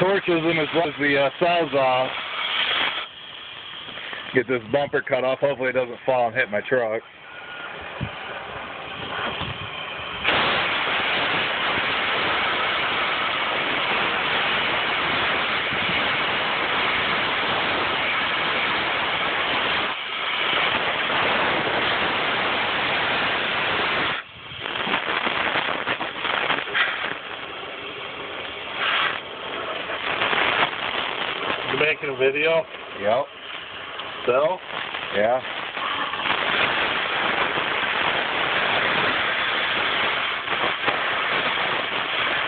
torches them as well as the uh, off. Get this bumper cut off. Hopefully it doesn't fall and hit my truck. You making a video? Yep. So? Yeah.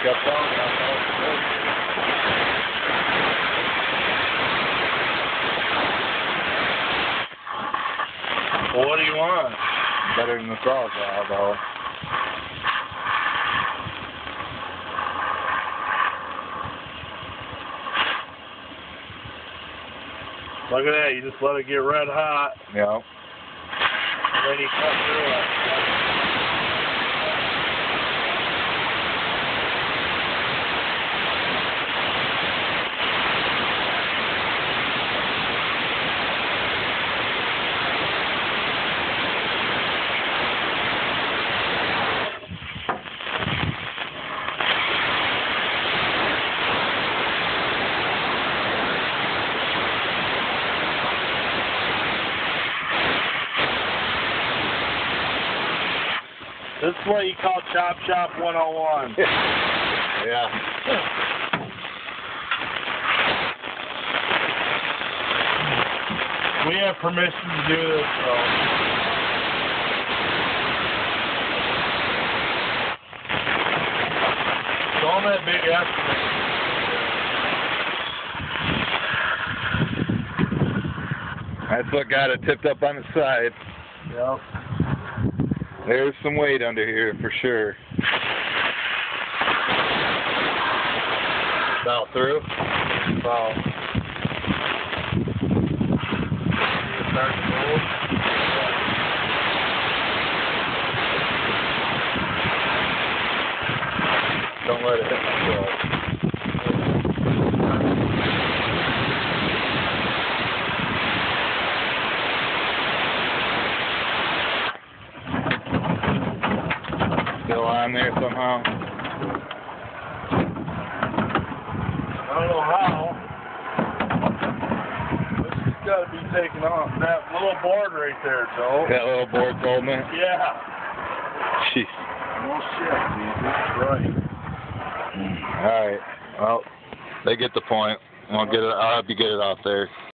Got phone Well, what do you want? Better than the Sawzall, though. Look at that. You just let it get red hot, Yep. and then you cut through it. This is what you call Chop Shop 101. yeah. We have permission to do this, so. Show 'em that big estimate. That's what got it tipped up on the side. Yep. There's some weight under here for sure. About through? About. Don't let it hit my Still on there somehow? I don't know how. This has got to be taken off. That little board right there, Joe. That little board's holding it? Yeah. Jeez. No shit, dude. That's right. Alright. Well, they get the point. I'll get it I'll help you get it off there.